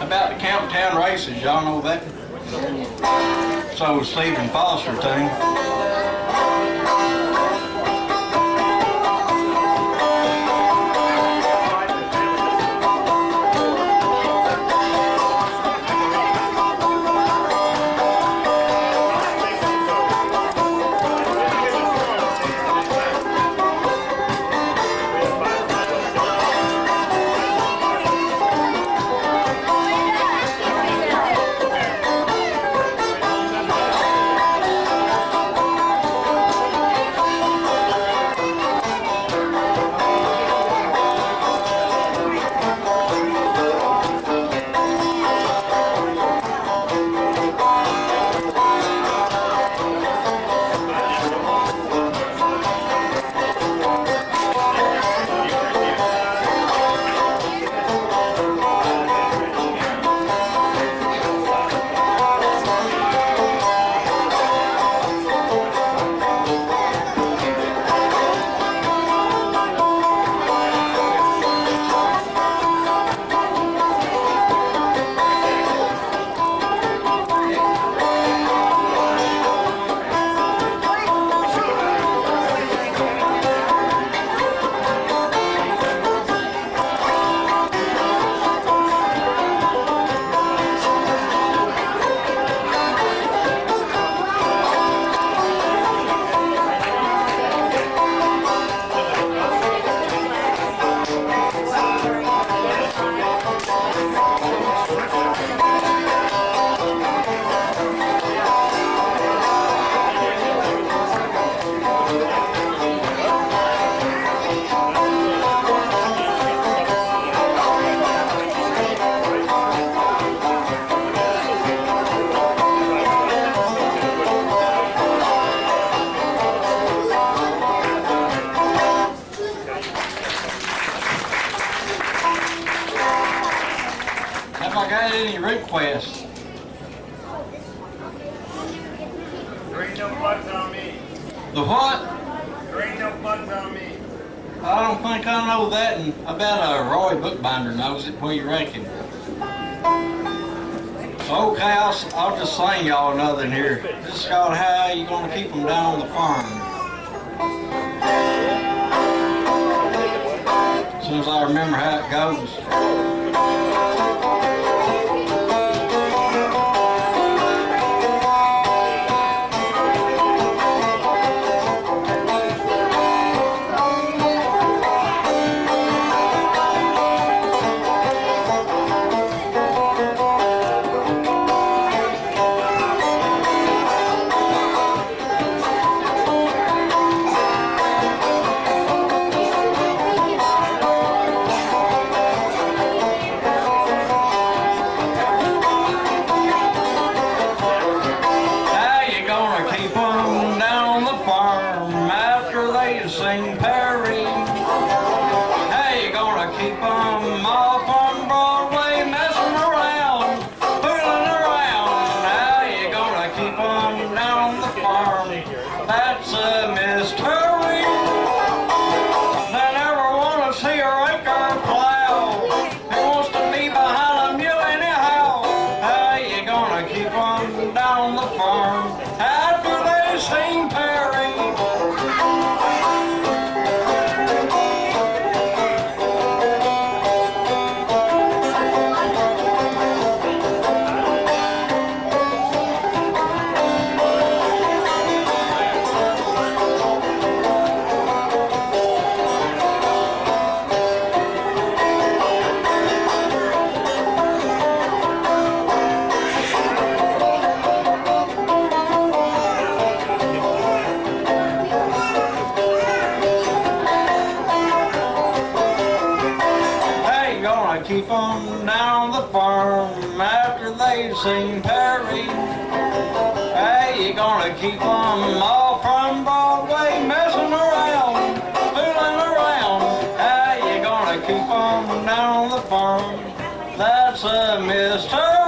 about the Camptown races, y'all know that? So Stephen Foster team. Any requests? There ain't no bugs on me. The what? There ain't no bugs on me. I don't think I know that, and I bet uh, Roy Book Binder knows it. What do you reckon? Okay, I'll, I'll just sing y'all another in here. This is called How You Gonna Keep Them Down on the Farm. As soon as I remember how it goes. Farm? That's uh, a mystery. Sing Perry. Hey, you gonna keep 'em all from Broadway messing around, fooling around. Hey, you gonna keep 'em down the farm. That's a mystery.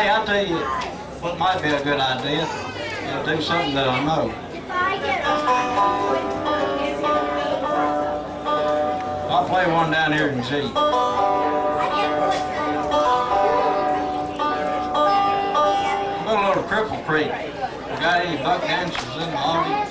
Hey, I'll tell you what might be a good idea. I'll do something that I know. I'll play one down here in G. Got a little Cripple Creek. You got any buck dancers in the audience?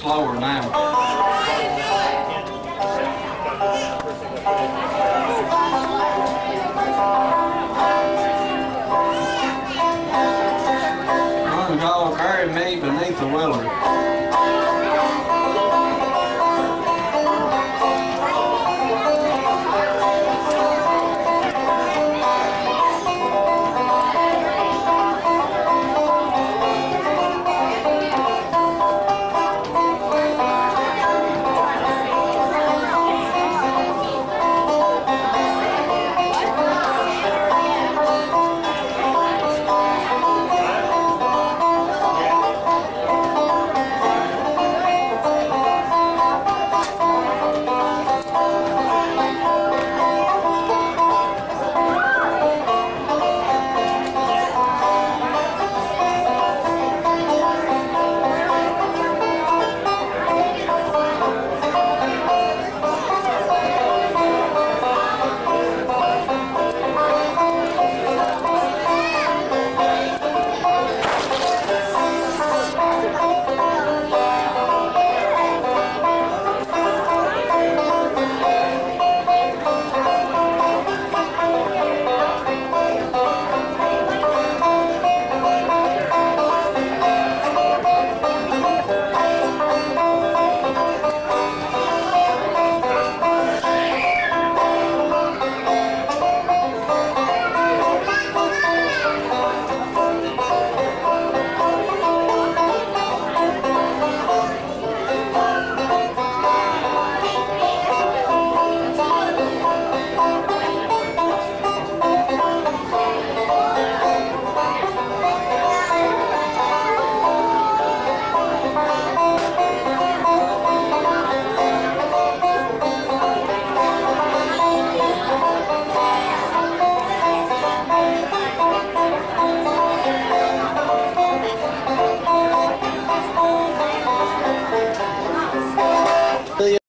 slower now. One dog bury me beneath the willow.